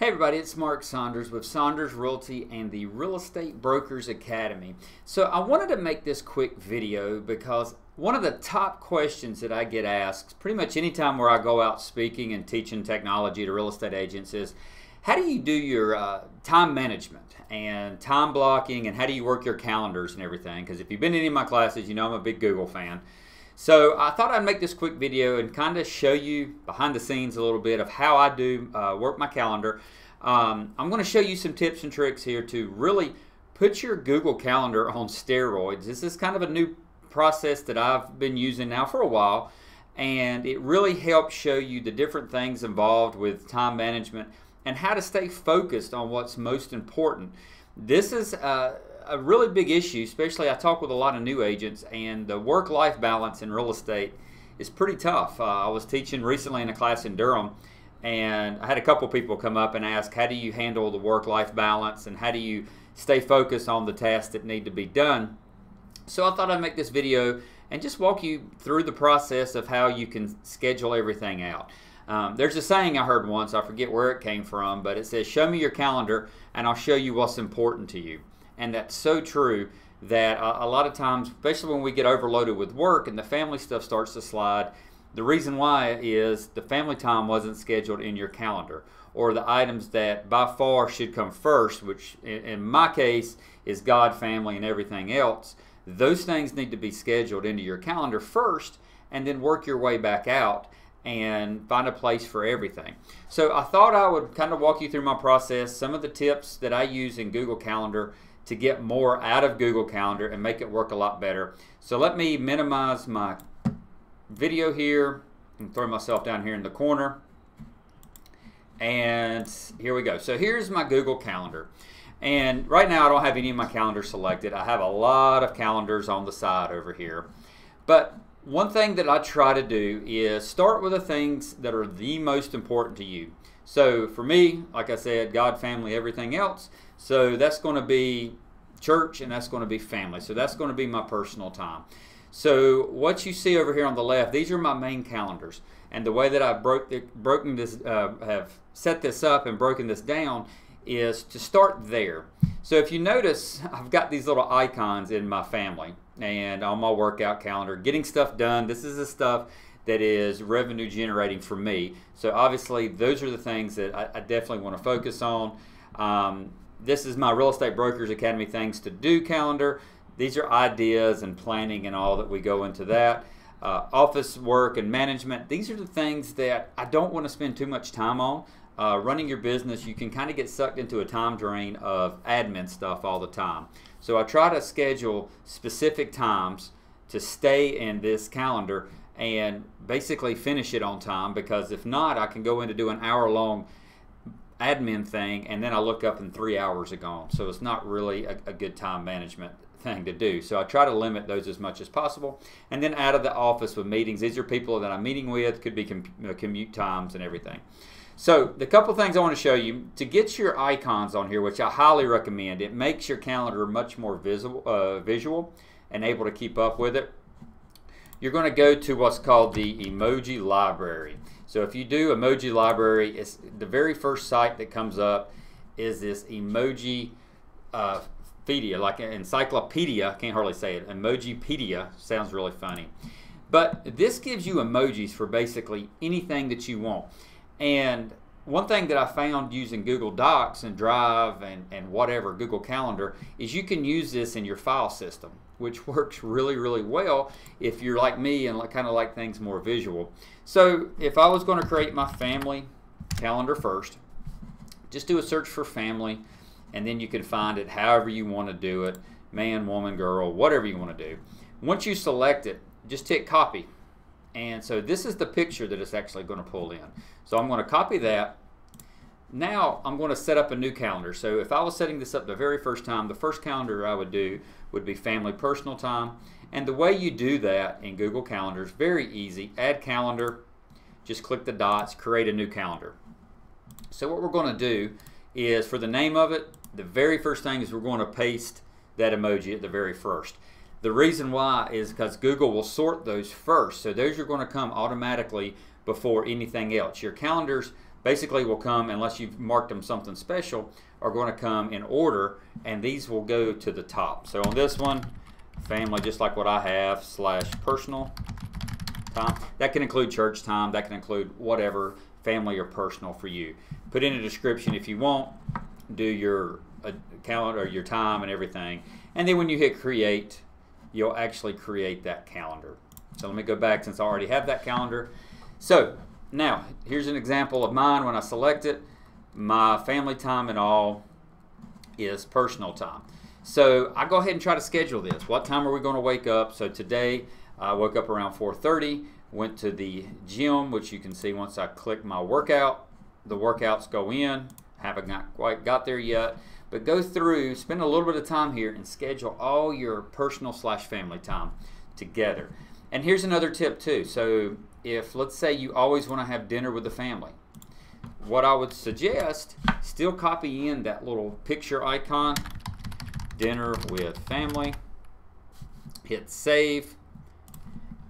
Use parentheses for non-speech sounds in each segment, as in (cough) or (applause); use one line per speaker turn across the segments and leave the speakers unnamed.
Hey everybody, it's Mark Saunders with Saunders Realty and the Real Estate Brokers Academy. So I wanted to make this quick video because one of the top questions that I get asked pretty much anytime where I go out speaking and teaching technology to real estate agents is how do you do your uh, time management and time blocking and how do you work your calendars and everything? Because if you've been in any of my classes, you know I'm a big Google fan. So I thought I'd make this quick video and kind of show you behind the scenes a little bit of how I do uh, work my calendar. Um, I'm going to show you some tips and tricks here to really put your Google Calendar on steroids. This is kind of a new process that I've been using now for a while and it really helps show you the different things involved with time management and how to stay focused on what's most important. This is uh, a really big issue, especially I talk with a lot of new agents, and the work life balance in real estate is pretty tough. Uh, I was teaching recently in a class in Durham, and I had a couple people come up and ask, How do you handle the work life balance, and how do you stay focused on the tasks that need to be done? So I thought I'd make this video and just walk you through the process of how you can schedule everything out. Um, there's a saying I heard once, I forget where it came from, but it says, Show me your calendar and I'll show you what's important to you and that's so true that a, a lot of times, especially when we get overloaded with work and the family stuff starts to slide, the reason why is the family time wasn't scheduled in your calendar or the items that by far should come first, which in my case is God, family, and everything else. Those things need to be scheduled into your calendar first and then work your way back out and find a place for everything. So I thought I would kind of walk you through my process, some of the tips that I use in Google Calendar to get more out of Google Calendar and make it work a lot better. So let me minimize my video here and throw myself down here in the corner. And here we go. So here's my Google Calendar. And right now I don't have any of my calendars selected. I have a lot of calendars on the side over here. But one thing that I try to do is start with the things that are the most important to you. So for me, like I said, God, family, everything else. So that's going to be church and that's going to be family. So that's going to be my personal time. So what you see over here on the left, these are my main calendars. And the way that I've broke the, broken this, uh, have set this up and broken this down is to start there. So if you notice, (laughs) I've got these little icons in my family and on my workout calendar, getting stuff done. This is the stuff that is revenue generating for me. So obviously those are the things that I, I definitely want to focus on. Um, this is my Real Estate Brokers Academy Things to Do calendar. These are ideas and planning and all that we go into that. Uh, office work and management. These are the things that I don't want to spend too much time on. Uh, running your business, you can kind of get sucked into a time drain of admin stuff all the time. So I try to schedule specific times to stay in this calendar and basically finish it on time because if not, I can go in to do an hour long admin thing and then I look up and three hours are gone. So it's not really a, a, good time management thing to do. So I try to limit those as much as possible. And then out of the office with meetings, these are people that I'm meeting with, could be com commute times and everything. So the couple things I want to show you, to get your icons on here, which I highly recommend, it makes your calendar much more visible, uh, visual and able to keep up with it. You're going to go to what's called the emoji library. So if you do emoji library, it's the very first site that comes up is this emoji uh, like an encyclopedia. Can't hardly say it. Emojipedia sounds really funny, but this gives you emojis for basically anything that you want. And one thing that I found using Google Docs and Drive and, and whatever, Google Calendar, is you can use this in your file system, which (laughs) works really, really well if you're like me and like, kind of like things more visual. So if I was going to create my family calendar first, just do a search for family and then you can find it however you want to do it, man, woman, girl, whatever you want to do. Once you select it, just hit copy and so this is the picture that it's actually going to pull in. So I'm going to copy that. Now I'm going to set up a new calendar. So if I was setting this up the very first time, the first calendar I would do would be family personal time. And the way you do that in Google Calendar is very easy. Add calendar, just click the dots, create a new calendar. So what we're going to do is for the name of it, the very first thing is we're going to paste that emoji at the very first. The reason why is because Google will sort those first. So those are going to come automatically before anything else. Your calendars, basically will come, unless you've marked them something special, are going to come in order, and these will go to the top. So on this one, family, just like what I have, slash personal time. That can include church time. That can include whatever family or personal for you. Put in a description if you want. Do your uh, calendar, your time, and everything. And then when you hit create, you'll actually create that calendar. So let me go back since I already have that calendar. So now here's an example of mine when I select it. My family time and all is personal time. So I go ahead and try to schedule this. What time are we going to wake up? So today I woke up around 4.30, went to the gym, which you can see once I click my workout. The workouts go in. Haven't got, quite got there yet. But go through, spend a little bit of time here and schedule all your personal slash family time together. And here's another tip too. So if let's say you always want to have dinner with the family, what I would suggest, still copy in that little picture icon, dinner with family, hit save,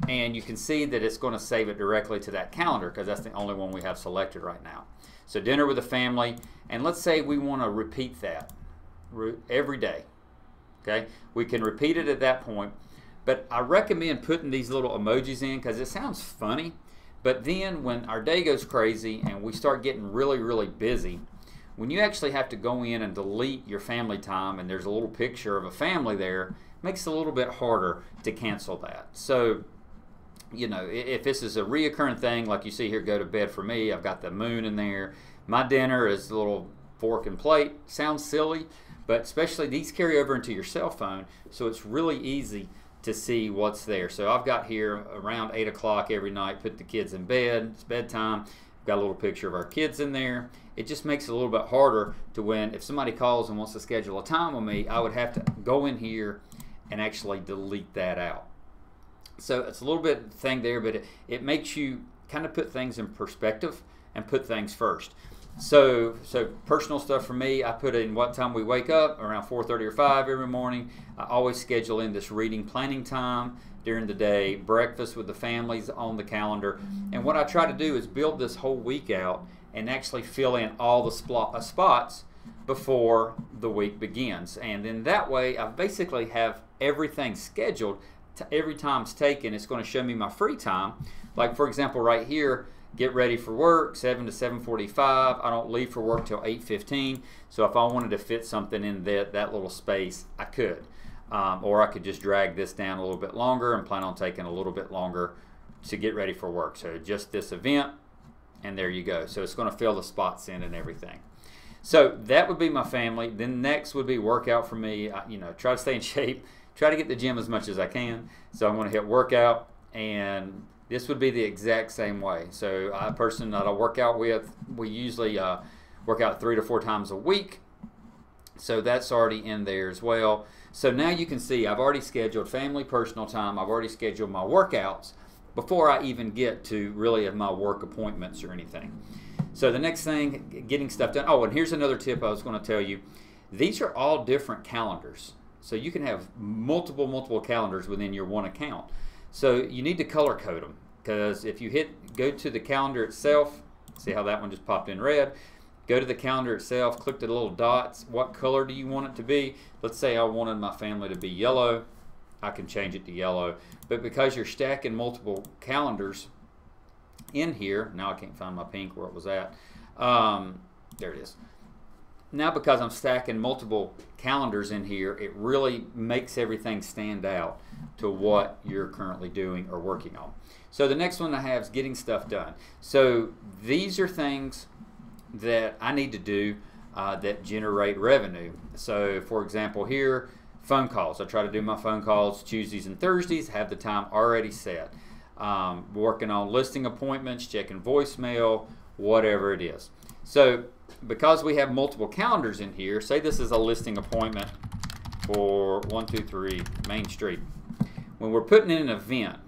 and you can see that it's going to save it directly to that calendar because that's the only one we have selected right now. So dinner with the family, and let's say we want to repeat that every day. Okay, we can repeat it at that point, but I recommend putting these little emojis in because it sounds funny, but then when our day goes crazy and we start getting really, really busy, when you actually have to go in and delete your family time and there's a little picture of a family there, makes it a little bit harder to cancel that. So you know, if this is a reoccurring thing, like you see here, go to bed for me, I've got the moon in there. My dinner is a little fork and plate. Sounds silly, but especially these carry over into your cell phone, so it's really easy to see what's there. So I've got here around 8 o'clock every night, put the kids in bed, it's bedtime. Got a little picture of our kids in there. It just makes it a little bit harder to when, if somebody calls and wants to schedule a time with me, I would have to go in here and actually delete that out. So it's a little bit thing there, but it, it makes you kind of put things in perspective and put things first. So, so personal stuff for me, I put in what time we wake up around 4:30 or 5 every morning. I always schedule in this reading planning time during the day, breakfast with the families on the calendar, and what I try to do is build this whole week out and actually fill in all the uh, spots before the week begins, and then that way I basically have everything scheduled every time's taken, it's going to show me my free time. Like for example, right here, get ready for work, 7 to 7.45. I don't leave for work till 8.15. So if I wanted to fit something in that, that little space, I could. Um, or I could just drag this down a little bit longer and plan on taking a little bit longer to get ready for work. So just this event, and there you go. So it's going to fill the spots in and everything. So that would be my family. Then next would be workout for me. I, you know, try to stay in (laughs) shape try to get the gym as much as I can. So I'm going to hit workout, and this would be the exact same way. So a person that I work out with, we usually uh, work out three to four times a week. So that's already in there as well. So now you can see I've already scheduled family personal time. I've already scheduled my workouts before I even get to really my work appointments or anything. So the next thing, getting stuff done. Oh, and here's another tip I was going to tell you. These are all different calendars. So you can have multiple, multiple calendars within your one account. So you need to color code them because if you hit go to the calendar itself, see how that one just popped in red, go to the calendar itself, click the little dots, what color do you want it to be? Let's say I wanted my family to be yellow, I can change it to yellow. But because you're stacking multiple calendars in here, now I can't find my pink where it was at, um, there it is now because I'm stacking multiple calendars in here, it really makes everything stand out to what you're currently doing or working on. So the next one I have is getting stuff done. So these are things that I need to do uh, that generate revenue. So for example here, phone calls. I try to do my phone calls Tuesdays and Thursdays, have the time already set. Um, working on listing appointments, checking voicemail, whatever it is. So because we have multiple calendars in here, say this is a listing appointment for 123 Main Street. When we're putting in an event,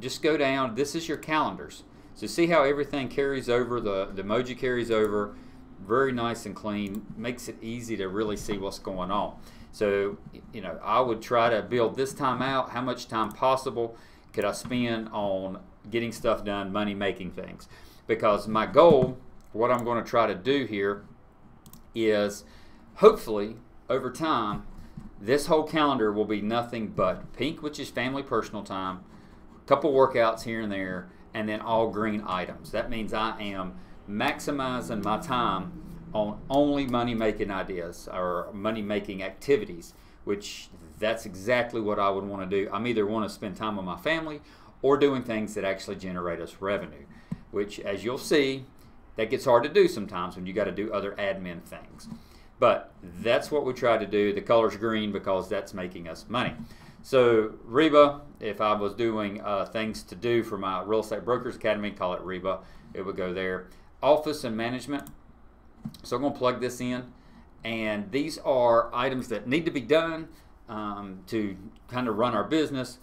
just go down, this is your calendars. So see how everything carries over, the, the emoji carries over, very nice and clean, makes it easy to really see what's going on. So, you know, I would try to build this time out, how much time possible could I spend on getting stuff done, money making things. Because my goal what I'm going to try to do here is hopefully over time this whole calendar will be nothing but pink, which is family personal time, a couple workouts here and there, and then all green items. That means I am maximizing my time on only money making ideas or money making activities, which that's exactly what I would want to do. I'm either want to spend time with my family or doing things that actually generate us revenue, which as you'll see, that gets hard to do sometimes when you got to do other admin things. But that's what we try to do. The color's green because that's making us money. So Reba, if I was doing uh, things to do for my Real Estate Brokers Academy, call it Reba, it would go there. Office and management. So I'm going to plug this in. And these are items that need to be done um, to kind of run our business,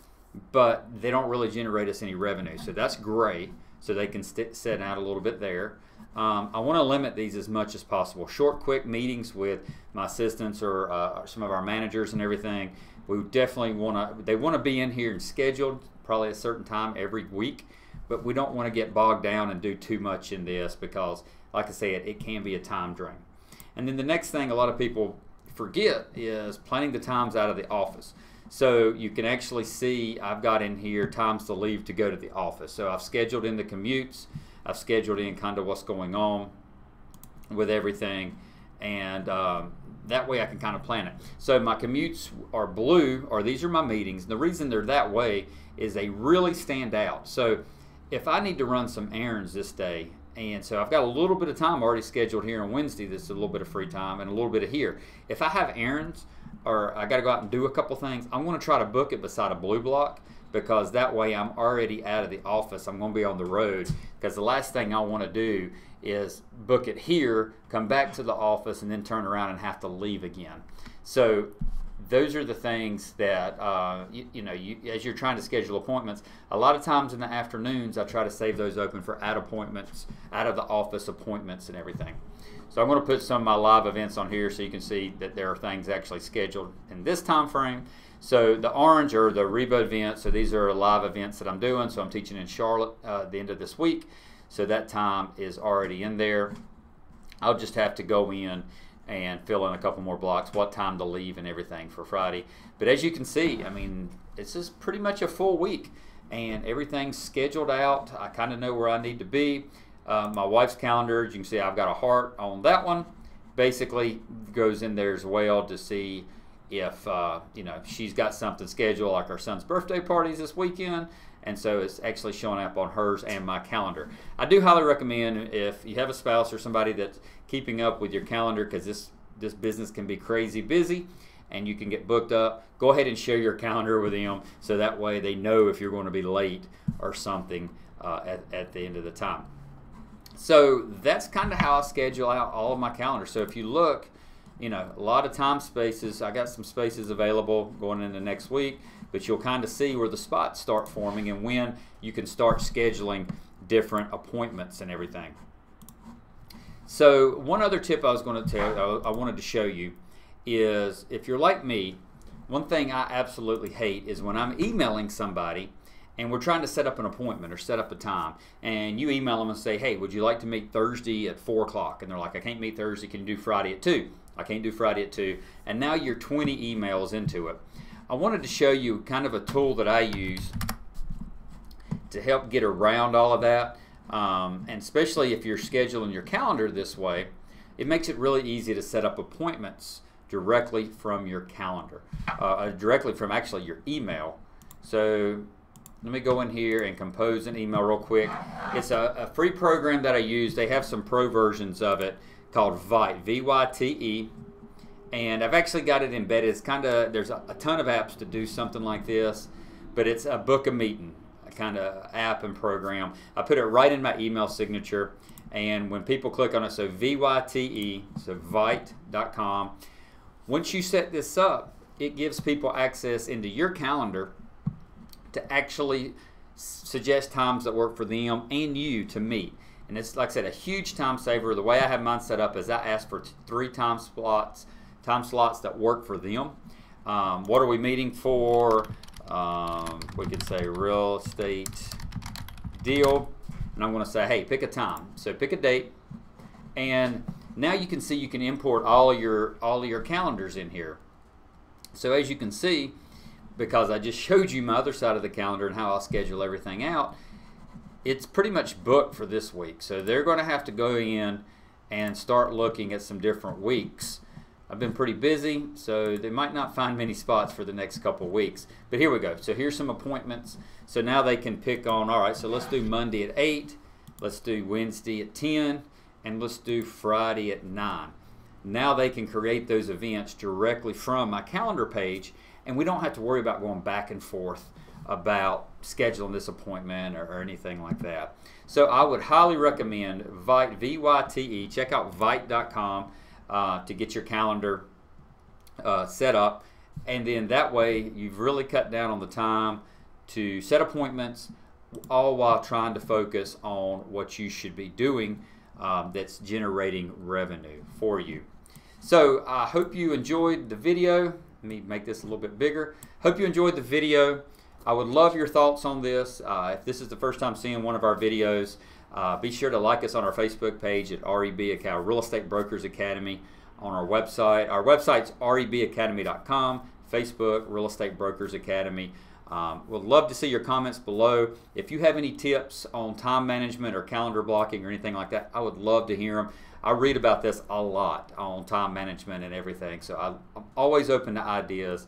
but they don't really generate us any revenue. So that's great. So they can set out a little bit there. Um, I want to limit these as much as possible. Short, quick meetings with my assistants or uh, some of our managers and everything. We definitely want to. They want to be in here and scheduled probably a certain time every week, but we don't want to get bogged down and do too much in this because, like I said, it can be a time drain. And then the next thing a lot of people forget is planning the times out of the office. So you can actually see I've got in here times to leave to go to the office. So I've scheduled in the commutes. I've scheduled in kind of what's going on with everything, and um, that way I can kind of plan it. So my commutes are blue, or these are my meetings. The reason they're that way is they really stand out. So if I need to run some errands this day, and so I've got a little bit of time already scheduled here on Wednesday. This is a little bit of free time and a little bit of here. If I have errands or I got to go out and do a couple things, I'm going to try to book it beside a blue block because that way I'm already out of the office. I'm going to be on the road because the last thing I want to do is book it here, come back to the office, and then turn around and have to leave again. So those are the things that uh, you, you, know you, as you're trying to schedule appointments a lot of times in the afternoons i try to save those open for out appointments out of the office appointments and everything so i'm going to put some of my live events on here so you can see that there are things actually scheduled in this time frame so the orange are the Reba events. So these are live events that I'm doing. So I'm teaching in Charlotte uh, at the end of this week. So that time is already in there. I'll just have to go in and fill in a couple more blocks, what time to leave and everything for Friday. But as you can see, I mean, this is pretty much a full week and everything's scheduled out. I kind of know where I need to be. Uh, my wife's calendar, as you can see, I've got a heart on that one. Basically goes in there as well to see if uh, you know she's got something scheduled like our son's birthday parties this weekend and so it's actually showing up on hers and my calendar. I do highly recommend if you have a spouse or somebody that's keeping up with your calendar because this this business can be crazy busy and you can get booked up go ahead and share your calendar with them so that way they know if you're going to be late or something uh, at, at the end of the time. So that's kind of how i schedule out all of my calendars so if you look you know, a lot of time spaces. I got some spaces available going into next week, but you'll kind of see where the spots start forming and when you can start scheduling different appointments and everything. So one other tip I was going to tell, I wanted to show you, is if you're like me, one thing I absolutely hate is when I'm emailing somebody and we're trying to set up an appointment or set up a time, and you email them and say, "Hey, would you like to meet Thursday at four o'clock?" And they're like, "I can't meet Thursday. Can you do Friday at 2? I can't do Friday at 2. And now you're 20 emails into it. I wanted to show you kind of a tool that I use to help get around all of that. Um, and especially if you're scheduling your calendar this way, it makes it really easy to set up appointments directly from your calendar, uh, uh directly from actually your email. So let me go in here and compose an email real quick. It's a, a free program that I use. They have some pro versions of it called Vyte, V-Y-T-E. And I've actually got it embedded. It's kind of, there's a, a, ton of apps to do something like this, but it's a book a meeting kind of app and program. I put it right in my email signature. And when people click on it, so V-Y-T-E, so Vyte.com. Once you set this up, it gives people access into your calendar to actually suggest times that work for them and you to meet. And it's, like I said, a huge time saver. The way I have mine set up is I ask for three time slots, time slots that work for them. Um, what are we meeting for? Um, we could say real estate deal. And I'm going to say, hey, pick a time. So pick a date. and now you can see you can import all your all your calendars in here. So as you can see, because I just (laughs) showed you my other side of the calendar and how I'll schedule everything out, it's pretty much booked for this week. So they're going to have to go in and start looking at some different weeks. I've been pretty busy, so they might not find many spots for the next couple weeks. But here we go. So here's some appointments. So now they can pick on, all right, so let's do Monday at 8, let's do Wednesday at 10, and let's do Friday at 9. Now they can create those events directly from my calendar page, and we don't have to worry about going back and forth about scheduling this appointment or, or anything like that. So I would highly recommend Vyte, V-Y-T-E. Check out Vyte.com uh, to get your calendar uh, set up. And then that way you've really cut down on the time to set appointments, all while trying to focus on what you should be doing um, that's generating revenue for you. So I hope you enjoyed the video. Let me make this a little bit bigger. Hope you enjoyed the video. I would love your thoughts on this. Uh, if this is the first time seeing one of our videos, uh, be sure to like us on our Facebook page at REB Academy, Real Estate Brokers Academy on our website. Our website's rebacademy.com, Facebook, Real Estate Brokers Academy. Um, we'd love to see your comments below. If you have any tips on time management or calendar blocking or anything like that, I would love to hear them. I read about this a lot on time management and everything, so I'm always open to ideas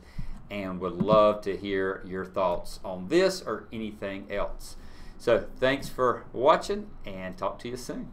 and would love to hear your thoughts on this or anything else. So thanks for watching and talk to you soon.